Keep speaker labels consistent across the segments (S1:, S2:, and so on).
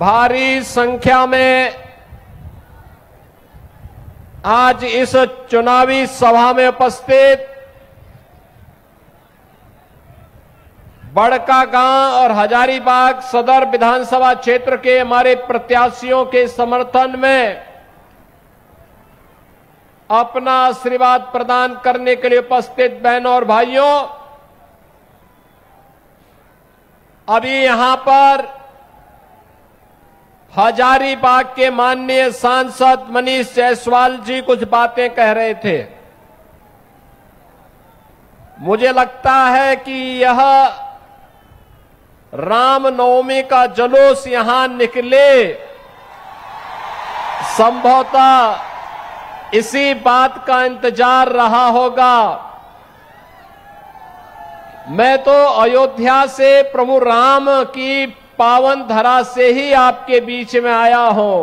S1: भारी संख्या में आज इस चुनावी सभा में उपस्थित बड़का गाँव और हजारीबाग सदर विधानसभा क्षेत्र के हमारे प्रत्याशियों के समर्थन में अपना आशीर्वाद प्रदान करने के लिए उपस्थित बहनों और भाइयों, अभी यहाँ पर हजारीबाग के माननीय सांसद मनीष जायसवाल जी कुछ बातें कह रहे थे। मुझे लगता है कि यह रामनवमी का जुलूस यहाँ निकले। संभवतः इसी बात का इंतज़ार रहा होगा। मैं तो अयोध्या से प्रभु राम की पावन धरा से ही आपके बीच में आया हूँ।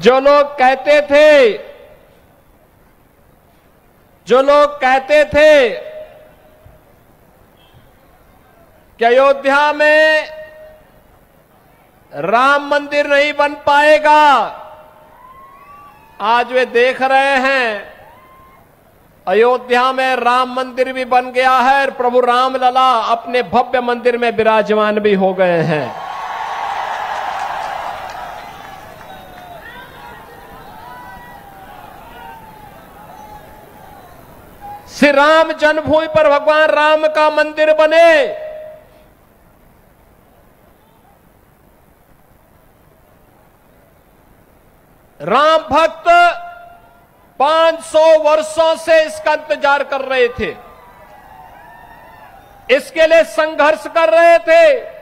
S1: जो लोग कहते थे, जो लोग कहते थे कि अयोध्या में राम मंदिर नहीं बन पाएगा, आज वे देख रहे हैं अयोध्या में राम मंदिर भी बन गया है और प्रभु राम लला अपने भव्य मंदिर में विराजमान भी हो गए हैं। श्री राम जन्मभूमि पर भगवान राम का मंदिर बने। राम भक्त 500 वर्षों से इसका इंतज़ार कर रहे थे। इसके लिए संघर्ष कर रहे थे।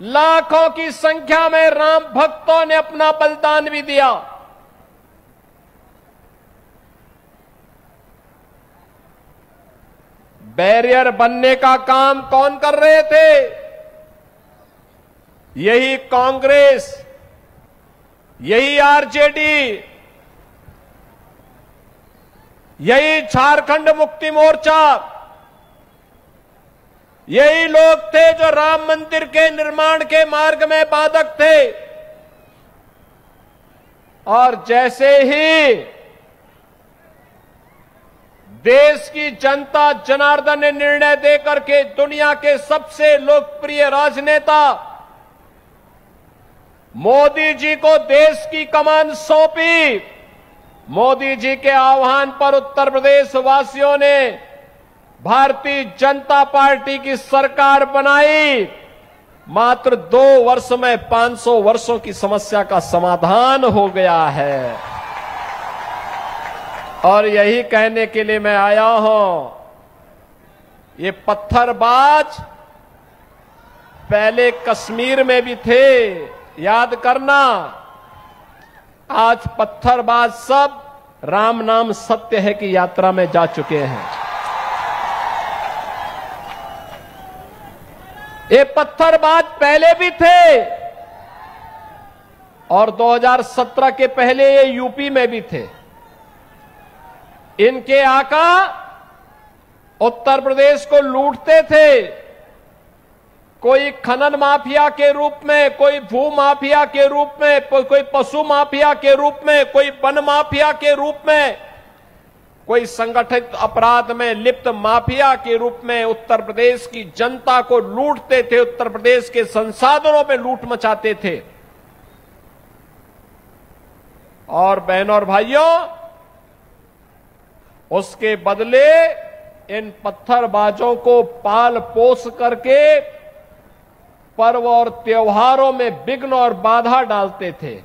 S1: लाखों की संख्या में राम भक्तों ने अपना बलिदान भी दिया। बैरियर बनने का काम कौन कर रहे थे? यही कांग्रेस, यही आरजेडी यही झारखंड मुक्ति मोर्चा। यही लोग थे जो राम मंदिर के निर्माण के मार्ग में बाधक थे। और जैसे ही देश की जनता जनार्दन ने निर्णय देकर के दुनिया के सबसे लोकप्रिय राजनेता मोदी जी को देश की कमान सौंपी। मोदी जी के आह्वान पर उत्तर प्रदेश वासियों ने भारतीय जनता पार्टी की सरकार बनाई। मात्र दो वर्ष में 500 वर्षों की समस्या का समाधान हो गया है। और यही कहने के लिए मैं आया हूँ। ये पत्थरबाज पहले कश्मीर में भी थे। याद करना आज पत्थरबाज सब राम नाम सत्य है की यात्रा में जा चुके हैं। ये पत्थरबाज पहले भी थे और 2017 के पहले ये यूपी में भी थे। इनके आका उत्तर प्रदेश को लूटते थे। कोई खनन माफिया के रूप में, कोई भू माफिया के रूप में कोई पशु माफिया के रूप में, कोई वन माफिया के रूप में, कोई संगठित अपराध में लिप्त माफिया के रूप में उत्तर प्रदेश की जनता को लूटते थे, उत्तर प्रदेश के संसाधनों में लूट मचाते थे। और बहनों और भाइयों, उसके बदले इन पत्थरबाजों को पाल पोस करके पर्व और त्योहारों में विघ्न और बाधा डालते थे।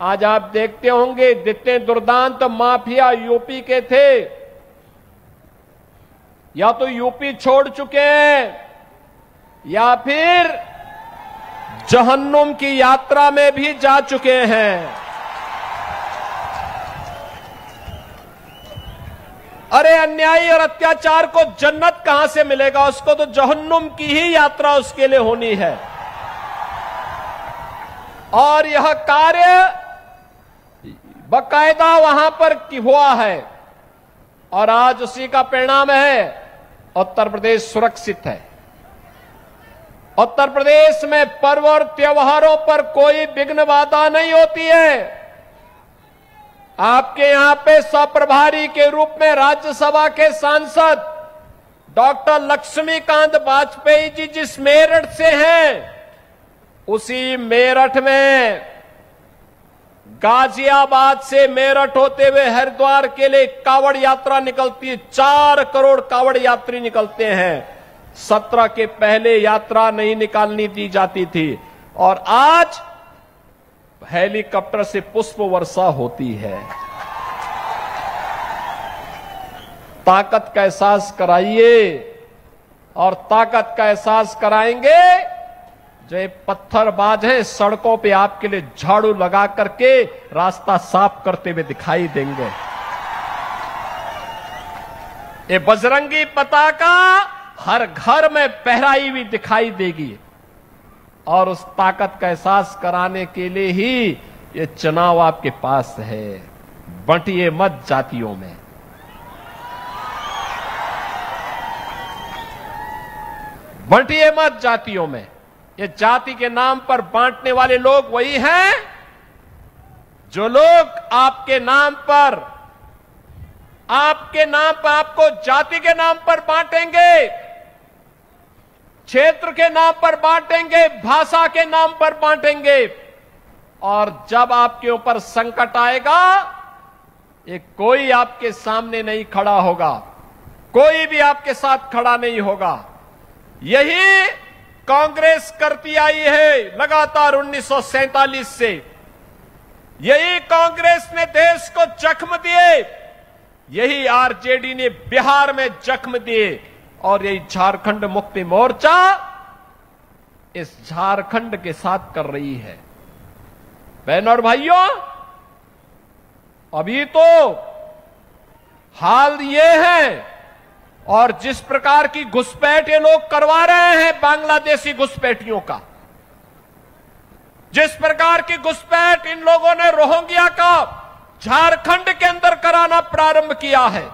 S1: आज आप देखते होंगे जितने दुर्दांत माफिया यूपी के थे। या तो यूपी छोड़ चुके हैं, या फिर जहन्नुम की यात्रा में भी जा चुके हैं। अरे अन्यायी और अत्याचार को जन्नत कहाँ से मिलेगा? उसको तो जहन्नुम की ही यात्रा उसके लिए होनी है। और यह कार्य बकायदा वहाँ पर हुआ है। और आज उसी का परिणाम है, उत्तर प्रदेश सुरक्षित है। उत्तर प्रदेश में पर्व और त्योहारों पर कोई विघ्न बाधा नहीं होती है। आपके यहाँ पे सप्रभारी के रूप में राज्यसभा के सांसद डॉक्टर लक्ष्मीकांत वाजपेयी जी जिस मेरठ से हैं, उसी मेरठ में गाजियाबाद से मेरठ होते हुए हरिद्वार के लिए कावड़ यात्रा निकलती है। चार करोड़ कावड़ यात्री निकलते हैं। सत्रह के पहले यात्रा नहीं निकालनी दी जाती थी। और आज हेलीकॉप्टर से पुष्प वर्षा होती है। ताकत का एहसास कराइए और ताकत का एहसास कराएँगे। जो पत्थरबाज हैं, सड़कों पे आपके लिए झाड़ू लगा करके रास्ता साफ़ करते हुए दिखाई देंगे। ये बजरंगी पताका हर घर में पहराई हुई दिखाई देगी। और उस ताकत का एहसास कराने के लिए ही ये चुनाव आपके पास है। बंटिए मत जातियों में। बंटिए मत जातियों में। ये जाति के नाम पर बांटने वाले लोग वही हैं जो लोग आपके नाम पर, आपके नाम पर आपको जाति के नाम पर बांटेंगे। क्षेत्र के नाम पर बांटेंगे, भाषा के नाम पर बांटेंगे। और जब आपके ऊपर संकट आएगा, ये कोई आपके सामने नहीं खड़ा होगा, कोई भी आपके साथ खड़ा नहीं होगा। यही कांग्रेस करती आई है लगातार उन्नीस से यही कांग्रेस ने देश को जख्म दिए, यही आरजेडी ने बिहार में जख्म दिए। और यही झारखंड मुक्ति मोर्चा इस झारखंड के साथ कर रही है। बहन और भाइयों, अभी तो हाल ये है और जिस प्रकार की घुसपैठ ये लोग करवा रहे हैं बांग्लादेशी घुसपैठियों का, जिस प्रकार की घुसपैठ इन लोगों ने रोहिंग्या का झारखंड के अंदर कराना प्रारंभ किया है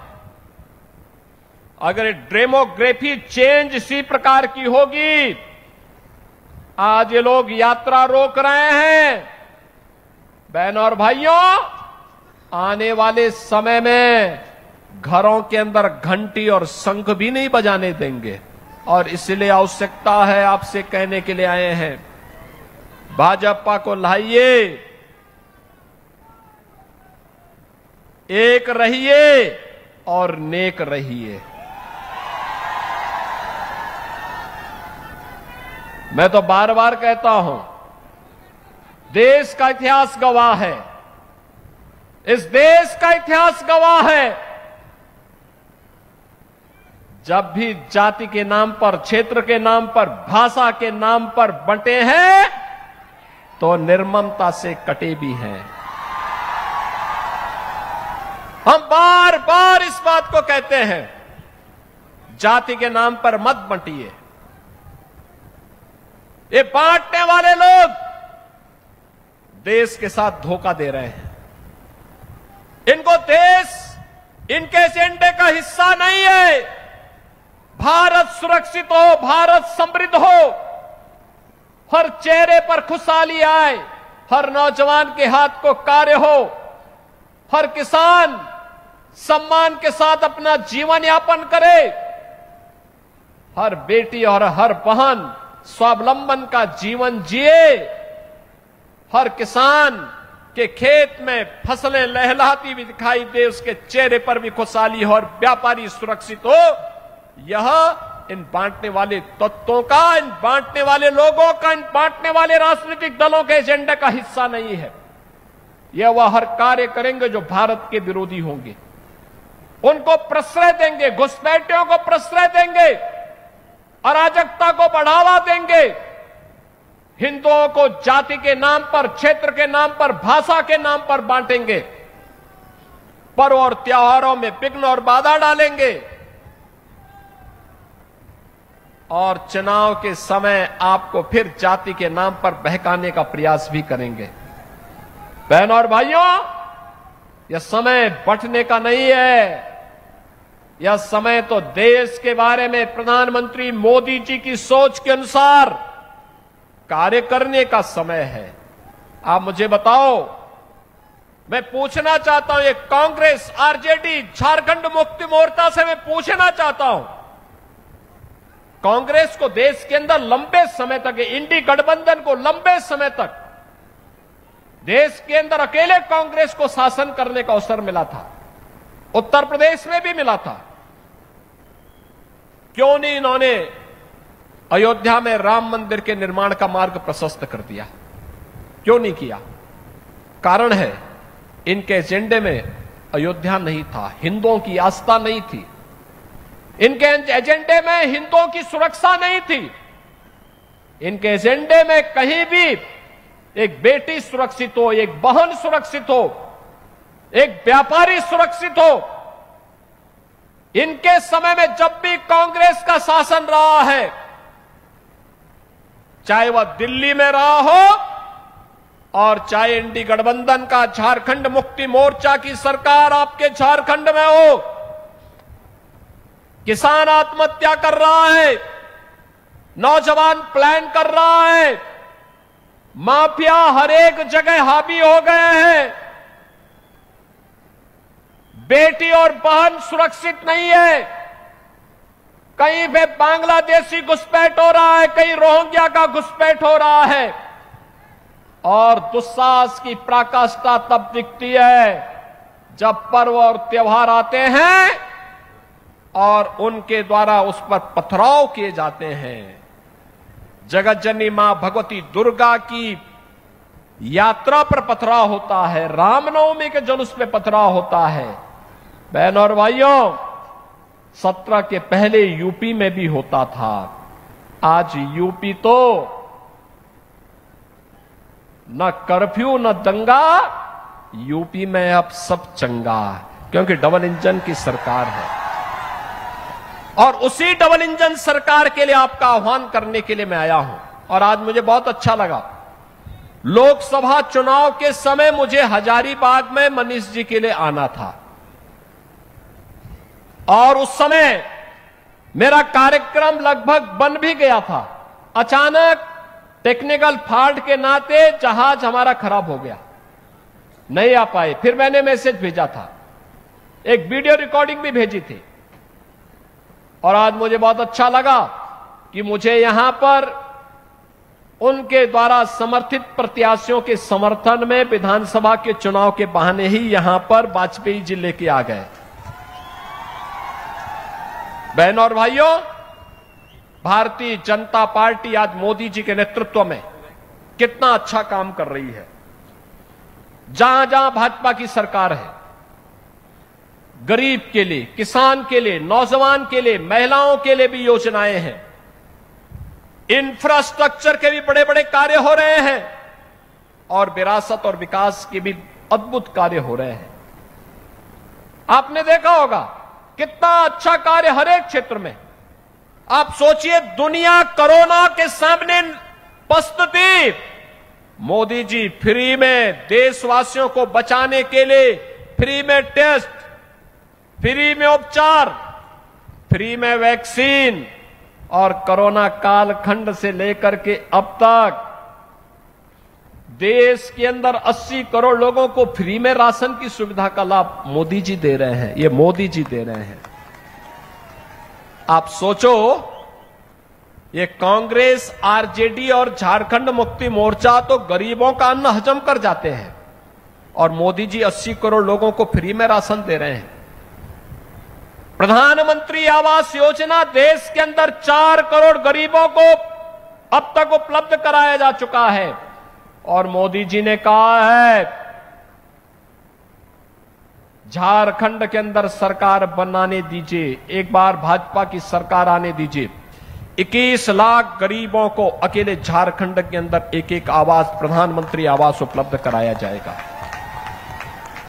S1: अगर डेमोग्राफी चेंज इसी प्रकार की होगी, आज ये लोग यात्रा रोक रहे हैं। बहनों और भाइयों, आने वाले समय में घरों के अंदर घंटी और शंख भी नहीं बजाने देंगे। और इसलिए आवश्यकता है आपसे कहने के लिए आए हैं। भाजपा को लाइए। एक रहिए और नेक रहिए। मैं तो बार बार कहता हूँ, देश का इतिहास गवाह है। इस देश का इतिहास गवाह है। जब भी जाति के नाम पर, क्षेत्र के नाम पर, भाषा के नाम पर बंटे हैं तो निर्ममता से कटे भी हैं। हम बार बार इस बात को कहते हैं, जाति के नाम पर मत बंटिए। ये बांटने वाले लोग देश के साथ धोखा दे रहे हैं। इनको देश, इनके एजेंडे का हिस्सा नहीं है। भारत सुरक्षित हो, भारत समृद्ध हो। हर चेहरे पर खुशहाली आए, हर नौजवान के हाथ को कार्य हो। हर किसान सम्मान के साथ अपना जीवन यापन करे। हर बेटी और हर बहन स्वावलंबन का जीवन जिए। हर किसान के खेत में फ़सलें लहलाती भी दिखाई दे, उसके चेहरे पर भी खुशहाली हो और व्यापारी सुरक्षित हो। यह इन बांटने वाले तत्वों का, इन बांटने वाले लोगों का, इन बांटने वाले राजनीतिक दलों के एजेंडे का हिस्सा नहीं है। यह वह हर कार्य करेंगे जो भारत के विरोधी होंगे। उनको प्रश्रय देंगे, घुसपैठियों को प्रश्रय देंगे। अराजकता को बढ़ावा देंगे। हिंदुओं को जाति के नाम पर, क्षेत्र के नाम पर, भाषा के नाम पर बांटेंगे। पर्व और त्योहारों में विघ्न और बाधा डालेंगे। और चुनाव के समय आपको फिर जाति के नाम पर बहकाने का प्रयास भी करेंगे। बहनों और भाइयों, यह समय बंटने का नहीं है। यह समय तो देश के बारे में प्रधानमंत्री मोदी जी की सोच के अनुसार कार्य करने का समय है। आप मुझे बताओ, मैं पूछना चाहता हूँ ये कांग्रेस, आरजेडी, झारखंड मुक्ति मोर्चा से मैं पूछना चाहता हूँ। कांग्रेस को देश के अंदर लंबे समय तक इंडी गठबंधन को लंबे समय तक, देश के अंदर अकेले कांग्रेस को शासन करने का अवसर मिला था। उत्तर प्रदेश में भी मिला था। क्यों नहीं इन्होंने अयोध्या में राम मंदिर के निर्माण का मार्ग प्रशस्त कर दिया? क्यों नहीं किया? कारण है, इनके एजेंडे में अयोध्या नहीं था, हिंदुओं की आस्था नहीं थी। इनके एजेंडे में हिंदुओं की सुरक्षा नहीं थी। इनके एजेंडे में कहीं भी एक बेटी सुरक्षित हो, एक बहन सुरक्षित हो, एक व्यापारी सुरक्षित हो इनके समय में जब भी कांग्रेस का शासन रहा है, चाहे वह दिल्ली में रहा हो और चाहे इंडी गठबंधन का झारखंड मुक्ति मोर्चा की सरकार आपके झारखंड में हो, किसान आत्महत्या कर रहा है, नौजवान प्लान कर रहा है, माफिया हर एक जगह हावी हो गए हैं। बेटी और बहन सुरक्षित नहीं है। कहीं पे बांग्लादेशी घुसपैठ हो रहा है, कहीं रोहिंग्या का घुसपैठ हो रहा है। और दुस्साहस की प्राकाष्ठा तब दिखती है जब पर्व और त्योहार आते हैं और उनके द्वारा उस पर पथराव किए जाते हैं। जगत जननी माँ भगवती दुर्गा की यात्रा पर पथराव होता है, रामनवमी के जुलूस पे पथराव होता है। बहन और भाइयों, सत्रह के पहले यूपी में भी होता था। आज यूपी तो न कर्फ्यू, न दंगा, यूपी में अब सब चंगा क्योंकि डबल इंजन की सरकार है। और उसी डबल इंजन सरकार के लिए आपका आह्वान करने के लिए मैं आया हूँ। और आज मुझे बहुत अच्छा लगा। लोकसभा चुनाव के समय मुझे हजारीबाग में मनीष जी के लिए आना था। और उस समय मेरा कार्यक्रम लगभग बन भी गया था। अचानक टेक्निकल फॉल्ट के नाते जहाज़ हमारा खराब हो गया। नहीं आ पाए। फिर मैंने मैसेज भेजा था। एक वीडियो रिकॉर्डिंग भी भेजी थी। और आज मुझे बहुत अच्छा लगा कि मुझे यहाँ पर उनके द्वारा समर्थित प्रत्याशियों के समर्थन में विधानसभा के चुनाव के बहाने ही यहाँ पर वाजपेयी जी लेके आ गए। बहनों और भाइयों, भारतीय जनता पार्टी आज मोदी जी के नेतृत्व में कितना अच्छा काम कर रही है। जहाँ जहाँ भाजपा की सरकार है, गरीब के लिए, किसान के लिए, नौजवान के लिए, महिलाओं के लिए भी योजनाएँ हैं। इंफ्रास्ट्रक्चर के भी बड़े बड़े कार्य हो रहे हैं और विरासत और विकास के भी अद्भुत कार्य हो रहे हैं। आपने देखा होगा कितना अच्छा कार्य हर एक क्षेत्र में। आप सोचिए, दुनिया कोरोना के सामने पस्त थी मोदी जी फ्री में देशवासियों को बचाने के लिए फ्री में टेस्ट, फ्री में उपचार, फ्री में वैक्सीन और कोरोना कालखंड से लेकर के अब तक देश के अंदर 80 करोड़ लोगों को फ्री में राशन की सुविधा का लाभ मोदी जी दे रहे हैं। ये मोदी जी दे रहे हैं। आप सोचो, ये कांग्रेस, आरजेडी और झारखंड मुक्ति मोर्चा तो गरीबों का अन्न हजम कर जाते हैं और मोदी जी 80 करोड़ लोगों को फ्री में राशन दे रहे हैं। प्रधानमंत्री आवास योजना देश के अंदर चार करोड़ गरीबों को अब तक उपलब्ध कराया जा चुका है। और मोदी जी ने कहा है, झारखंड के अंदर सरकार बनाने दीजिए, एक बार भाजपा की सरकार आने दीजिए। 21 लाख गरीबों को अकेले झारखंड के अंदर एक एक आवास प्रधानमंत्री आवास उपलब्ध कराया जाएगा।